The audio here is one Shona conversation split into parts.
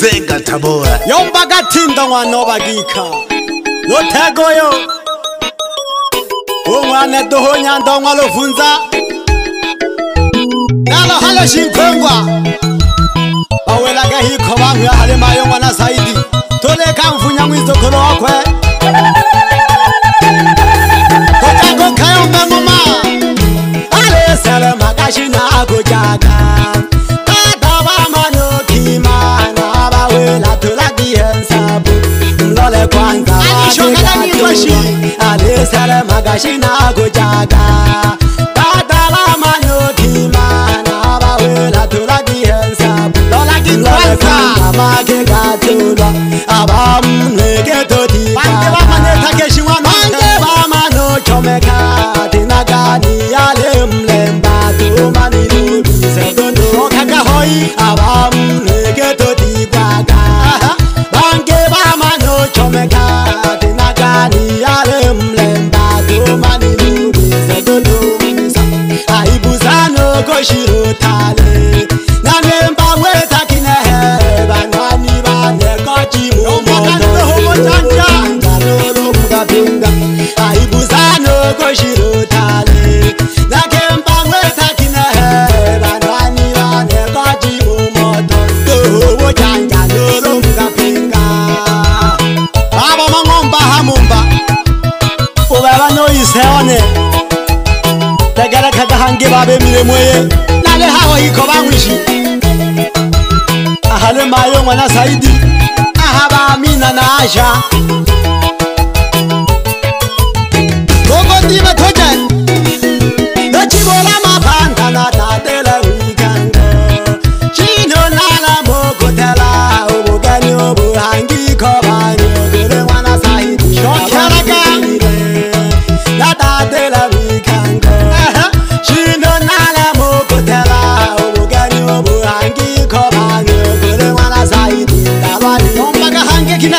venga tabora yo mbakathinda ngwana o bakikha yo theko yo o ngwane toho nyanda ngwa lofunza nalo halo xinkhongwa bawela ka hikho bangu ya halema yo ngwana saidi thole kha mfunya mwizokholo wakhwe kotako khayo mbangoma alo yo selema ka xinako jaka mashi alisar magashi na gujaga tatala mayo kima na bawe na tula diyansa lola ki kwasa ma ke ga tula mwere mweye nale hawa iko bangwishi ahale mayo mwana saidi ahaba amina na asha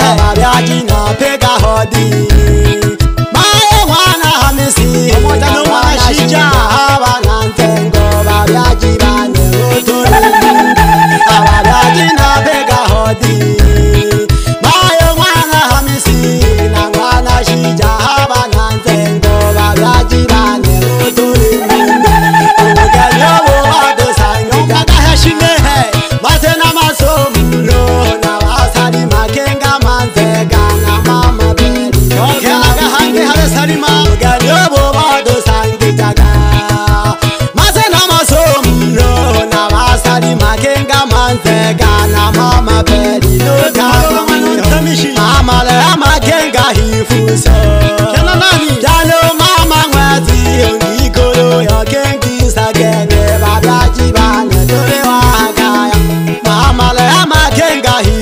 harari na pega rodi Mas eu vou na missão, eu vou na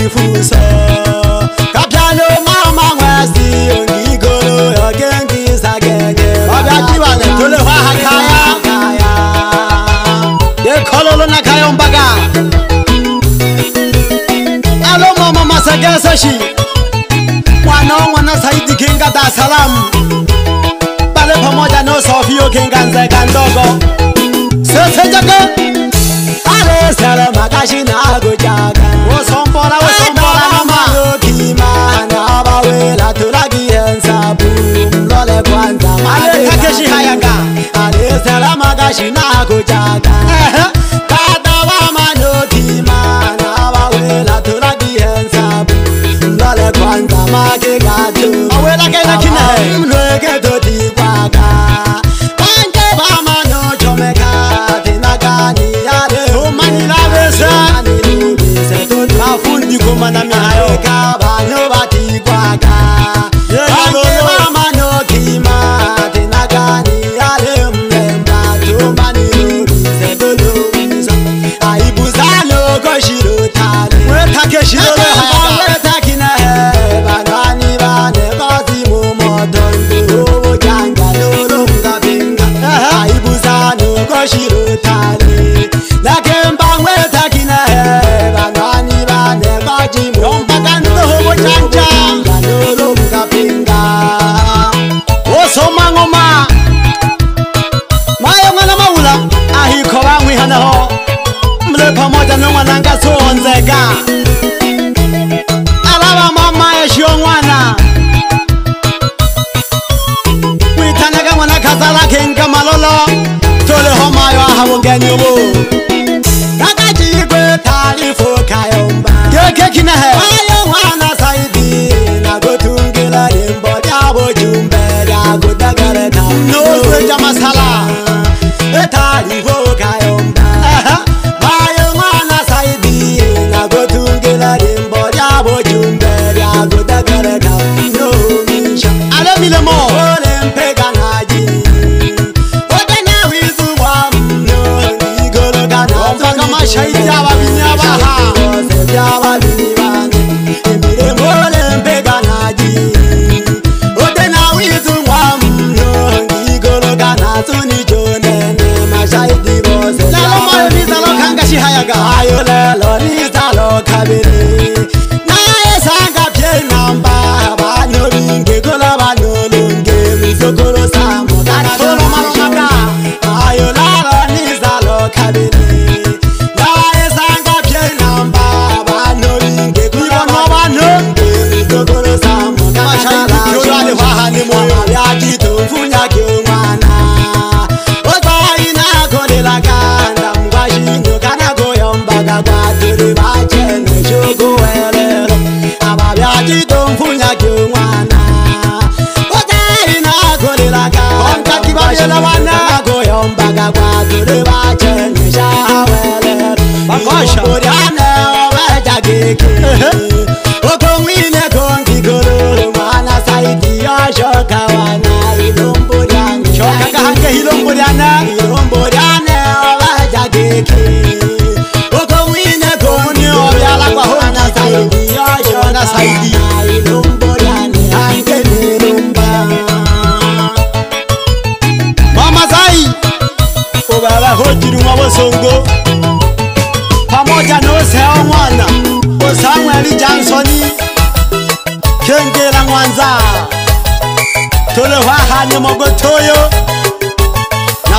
ifuso kapyano mama ngwesi ongigolo yoke ngisa keke wabyatiwa netole hwahakaya yekhololo nakhaya ombaka alo mama masekesoshi mwana ongwana saidi kingata salam pale pamoja nosofiyo kinganzeka ndogo sesejake so, so,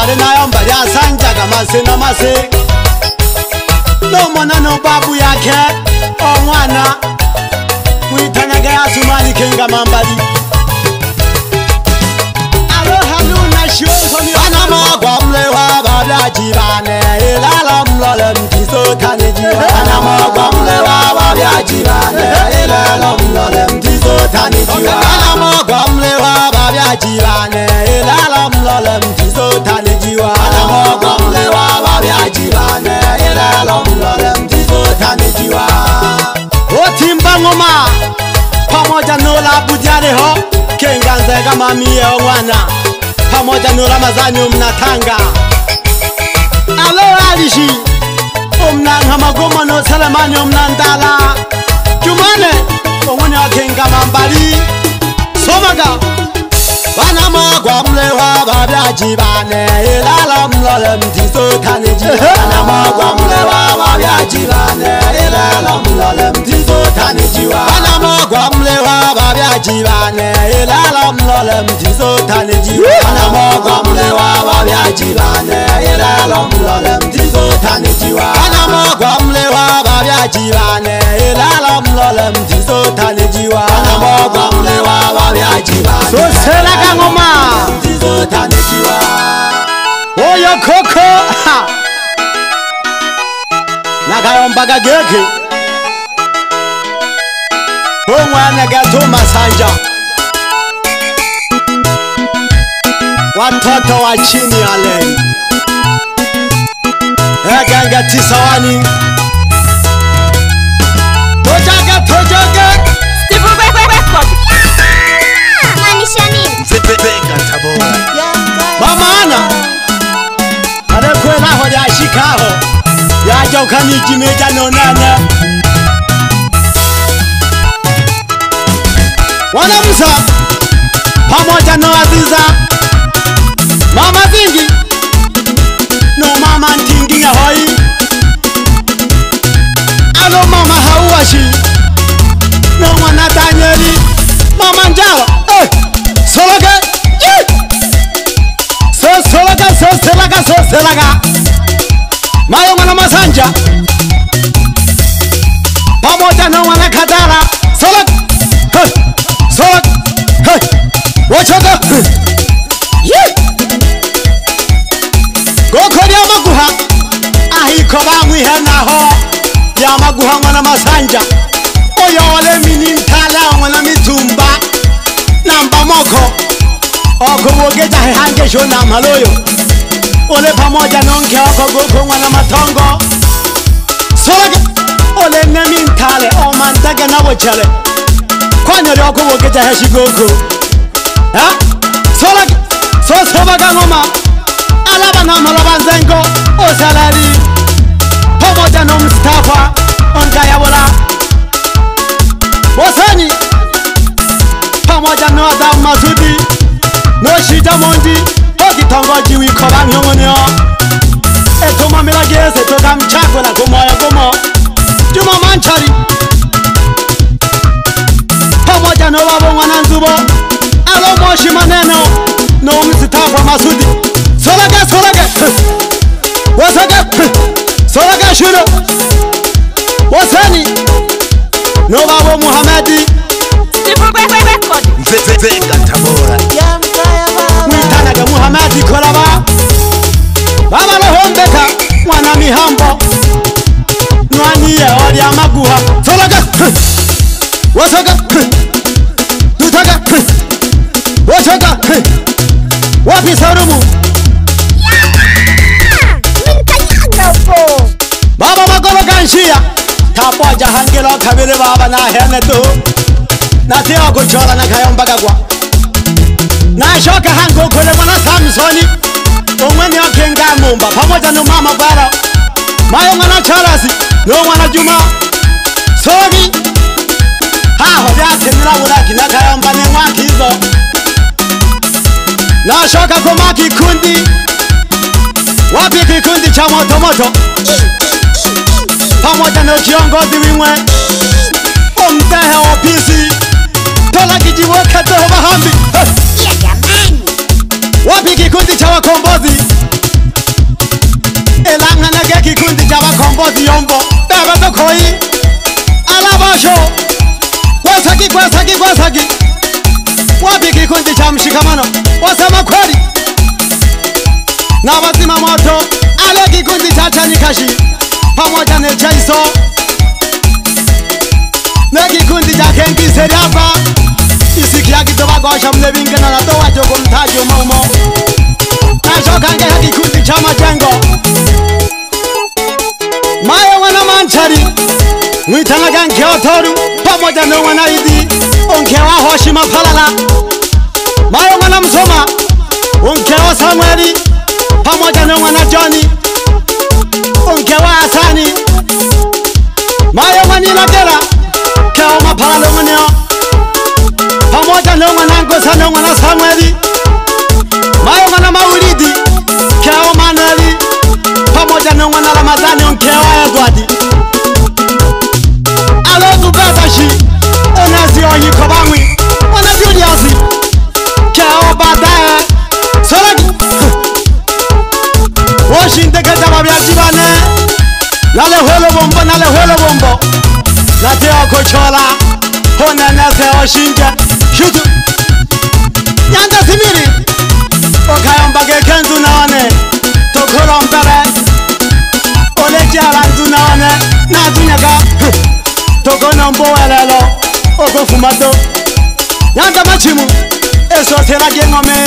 ari nayo mbari asanjaka masi na masi nomona no babu yake omwana mwitanage asumanikenga mambari aluhanunashiozoniana mogwa mlewa babyajibane ilala mlole mtizotaniji Ana mogwa mlewa babyajibane ilala mlole mtizotaniji Ana mogwa mlewa babyajibane nola bujaleho kenganzeka mamiye omwana pamoja nolamazani omnathanga alo alishi omnanha magoma nosalemani omnandala jumane omwene akenga mambali somaga banamagwamlewa babyajibane ilalomlolemdizotanijiwa agwa m lewa babia jiba na-elala m lọla m jizo tani ji wana m agwa m lewa babia jiba na-elala m lọla m jizo tani ji wa wana m agwa m lewa babia jiba na-elala m lọla m jizo tani ji wa wana m agwa m lewa babia jiba na-elala m lọla m jizo tani ji wa oyo koko ha na kayo mbaga geke ngwana ka thomasanja wa thoto wa chini aleni ekangathisawani bamana adekwela ho ya chicago ya jokamitimejanonana Wanamsa pamoja na Aziza mama zingi no mama ntingi hoi alo mama hauashi no mwana Danieli mama njala eh sologe eh so sologe so mayo mwana masanja pamoja na mwana kadara sologe ochoka goko lyamaguha ahiko bamwihe naho lyamaguha mwana masanja oyole mini ntala mwana mitumba namba moko ogowogejahehangesho maloyo. ole pamoja nonke wako goko mwana matongo soroge ole nemintale omantagena wochale kwanyolyokuwogejahe shigoko sosobaka noma alabanama labanzengo osalali pamoja nomstafa ongayabola bosani pamoja noadha masudi noshita mondi okitongoji wikobang'yong'onyo etomamilageze tokamchakwela ya kumo juma manchali pamoja nobabong'wana nzubo Moshi maneno na umzitangwa Masudi Solaga solaga Wasaga Solaga shiro Wasani No babo Muhamedi Mvega Tabora Mwitanaga Muhamedi Kolaba Baba Lohombeka mwana mihambo Nwaniye wali amaguha Solaga Wasaga Wasaga ngashiya thapo ajahangela okhavile vava nahenetu natiyakujola nakhayombakakwa nashokahange ukhule vona samsoni un'weni yokhinga mumba pamoja ni mama kwara mayo n'wana charasi ni un'wana juma soni haho vyatinila vulaki nakhayomba ni mwakizo nashoka kumakikundi wapikikundi cha motomoto moto. pamoja na kiongozi wimwe umpehe pisi tola kijiweke toho hambi wapi kikundi cha wakombozi elang'anage kikundi cha wakombozi yombo debedokoi alabasho kwesaki kwesaki kwesaki wapi kikundi cha mshikamano wasema kweli na wazima moto ale kikundi cha chanyikashi pamoja nejaiso nekikundi jakengiseriapa isikiakitovagosha mnevingena na towacho kumtaji umomo kashokangeha kikundi cha majengo mayo wana manchari witanaga nkeotoru pamoja neuwana idi unke wahoshi mafalala mayo mwana msoma unke wa samweli pamoja neuwana joni onke wa asani mayo manina tela keo maphala longoneo pamoja le ngwana nkwesa le ngwana samueli mayo ngwana mawilidi keo manueli pamoja le ngwana lamatani onke wa edwadi chola onanase oshinja shutu nyanda simiri okayombage kenzu naone tokoro mbere olejara nzu naone nazunyaka togono mbowelelo okofumado nyanda machimu esoserage ngome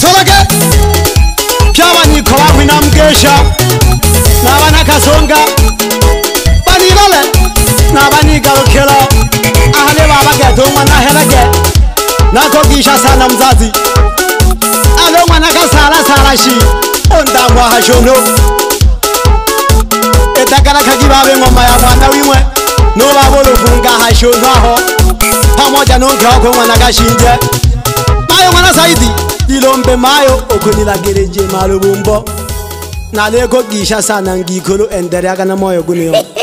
soroge pyawanyikowa wina mgesha nawanakasonga dole na bani garo kelo ahale baba ke to mwana hele ke na ko kisha sana mzazi alo mwana ka sala sala shi onda mwa hashono etakala kagi babe ngoma ya mwana wimwe no babolo funga hashono aho pamoja nonke wako mwana kashinje mayo mwana saidi lilombe mayo okonilageleje malobumbo naleko gisha sana ngikolo endere akana moyo kuneyo